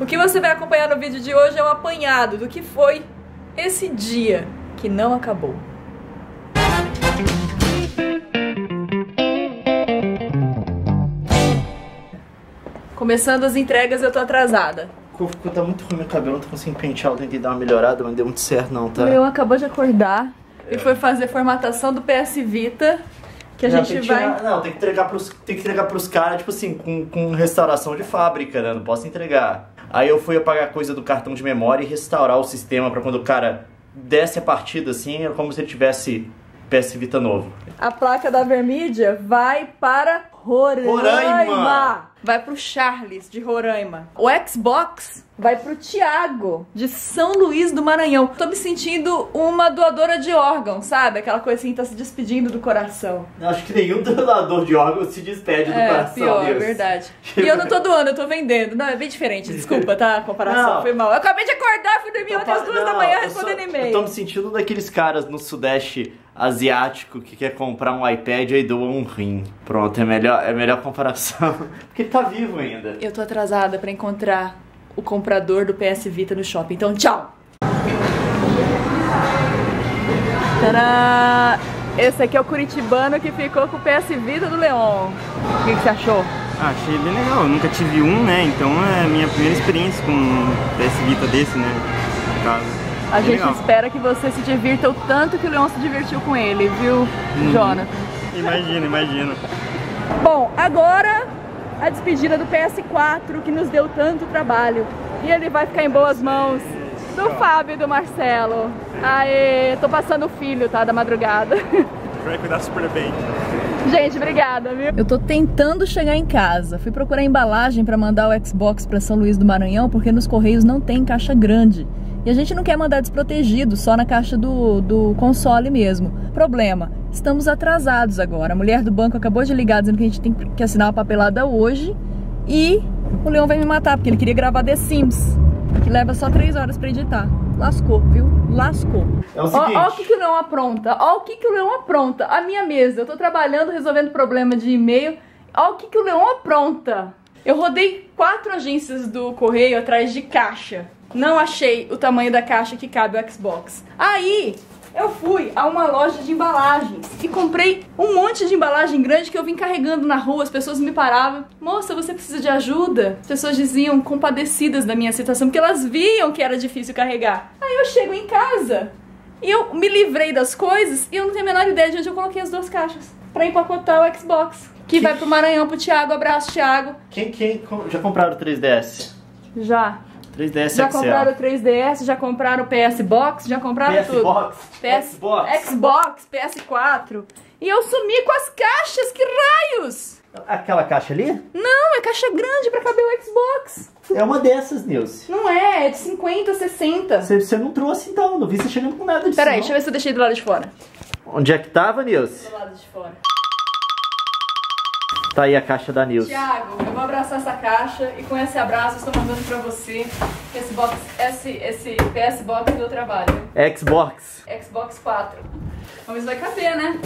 O que você vai acompanhar no vídeo de hoje é o apanhado do que foi esse dia que não acabou. Começando as entregas, eu tô atrasada. Ficou, tá muito ruim meu cabelo, não tô conseguindo pentear, eu tentei dar uma melhorada, mas não deu muito certo não, tá? Leon acabou de acordar e foi fazer formatação do PS Vita. Que a Não, gente vai. tirar- não, tem que entregar pros, tem que entregar pros caras, tipo assim, com, com restauração de fábrica, né? Não posso entregar. Aí eu fui apagar coisa do cartão de memória e restaurar o sistema pra quando o cara desse a partida, assim, é como se ele tivesse PS Vita novo. A placa da Vermídia vai para Roraima. Roraima. Vai pro Charles de Roraima. O Xbox vai pro Tiago de São Luís do Maranhão. Tô me sentindo uma doadora de órgãos, sabe? Aquela coisa assim, tá se despedindo do coração. Acho que nenhum doador de órgãos se despede do É, coração pior, é verdade. E eu não tô doando, eu tô vendendo. Não, é bem diferente. Desculpa, tá? A comparação Não. foi mal. Eu acabei de acordar, fui dormir ontem às duas da manhã respondendo Eu tô e-mail. me sentindo daqueles caras no sudeste asiático que quer comprar um iPad e doa um rim. Pronto, é melhor, é a melhor comparação. Porque ele tá vivo ainda. Eu tô atrasada pra encontrar o comprador do PS Vita no shopping. Então, tchau! Tadã! Esse aqui é o curitibano que ficou com o PS Vita do Leon. O que, que você achou? Ah, achei bem legal. Eu nunca tive um, né? Então é a minha primeira experiência com um PS Vita desse, né? No caso. A gente legal. espera que você se divirta o tanto que o Leon se divertiu com ele, viu, Uhum. Jonathan? Imagina, imagina. Bom, agora a despedida do PS4 que nos deu tanto trabalho. E ele vai ficar em boas mãos do Fábio e do Marcelo. Aê, tô passando o filho, tá? Da madrugada. Vai cuidar super bem. Gente, obrigada, viu? Eu tô tentando chegar em casa. Fui procurar embalagem pra mandar o Xbox pra São Luís do Maranhão, porque nos Correios não tem caixa grande. E a gente não quer mandar desprotegido, só na caixa do, do console mesmo. Problema, estamos atrasados agora. A mulher do banco acabou de ligar dizendo que a gente tem que assinar uma papelada hoje. E o Leão vai me matar, porque ele queria gravar The Sims, que leva só três horas pra editar. Lascou, viu? Lascou. É o Ó, seguinte. ó o que, que o Leão apronta. Ó o que, que o Leão apronta. A minha mesa. Eu tô trabalhando, resolvendo problema de e-mail. Ó o que, que o Leão apronta. Eu rodei quatro agências do correio atrás de caixa. Não achei o tamanho da caixa que cabe o Xbox. Aí eu fui a uma loja de embalagens e comprei um monte de embalagem grande que eu vim carregando na rua. As pessoas me paravam. Moça, você precisa de ajuda? As pessoas diziam compadecidas da minha situação, porque elas viam que era difícil carregar. Aí eu chego em casa e eu me livrei das coisas e eu não tenho a menor ideia de onde eu coloquei as duas caixas. Pra empacotar o Xbox. Que vai pro Maranhão pro Thiago. Abraço, Thiago. Quem, quem já compraram o 3DS? Já. 3DS Já Excel. compraram o 3DS, já compraram o PS Box, já compraram tudo. PS-Box? PS Xbox? Xbox, PS4. E eu sumi com as caixas, que raios! Aquela caixa ali? Não, é caixa grande pra caber o Xbox. É uma dessas, Nilce. Não é, é de 50, 60. Você, não trouxe então, não vi você chegando com nada disso. Peraí, deixa eu ver se eu deixei do lado de fora. Onde é que tava, Nilce? Do lado de fora. Tá aí a caixa da Nilce. Tiago, eu vou abraçar essa caixa e com esse abraço eu estou mandando pra você esse box, esse, esse PS Box do trabalho. Xbox. Xbox 4. Vamos ver se vai caber, né?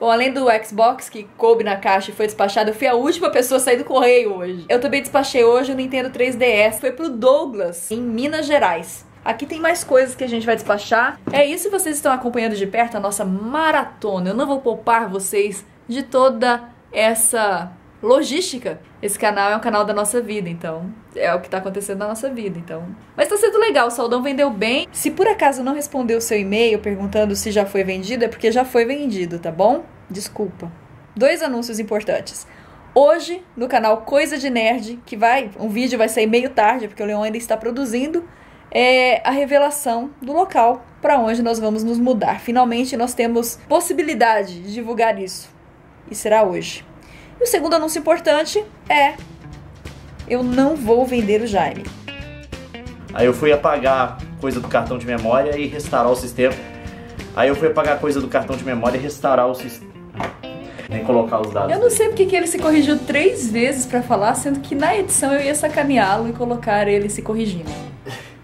Bom, além do Xbox que coube na caixa e foi despachado, eu fui a última pessoa a sair do correio hoje. Eu também despachei hoje o Nintendo 3DS. Foi pro Douglas, em Minas Gerais. Aqui tem mais coisas que a gente vai despachar. É isso, vocês estão acompanhando de perto a nossa maratona. Eu não vou poupar vocês de toda essa logística. Esse canal é um canal da nossa vida, então é o que tá acontecendo na nossa vida, então. Mas tá sendo legal, o Saldão vendeu bem. Se por acaso não respondeu o seu e-mail perguntando se já foi vendido, é porque já foi vendido, tá bom? Desculpa. Dois anúncios importantes. Hoje, no canal Coisa de Nerd, que vai, um vídeo vai sair meio tarde, porque o Leon ainda está produzindo, é a revelação do local para onde nós vamos nos mudar. Finalmente nós temos possibilidade de divulgar isso. E será hoje. E o segundo anúncio importante é: eu não vou vender o Jaime. Aí eu fui apagar coisa do cartão de memória e restaurar o sistema. Aí eu fui apagar coisa do cartão de memória e restaurar o sistema. Nem colocar os dados. Eu não sei porque que ele se corrigiu três vezes para falar, sendo que na edição eu ia sacaneá-lo e colocar ele se corrigindo.